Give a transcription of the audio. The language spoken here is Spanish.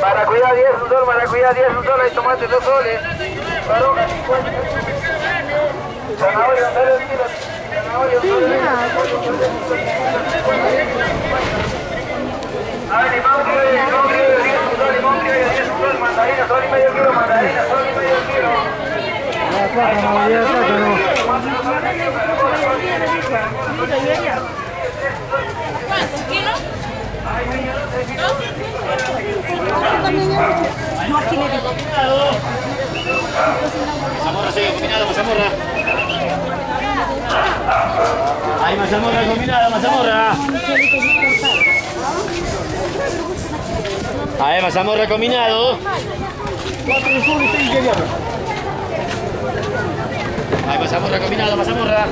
Maracuyá 10 un sol, maracuyá 10 un tomate 2 soles, Mira. No, así le digo. Hay mazamorra combinada, mazamorra. Ahí, mazamorra combinado. Ahí, mazamorra combinado, mazamorra.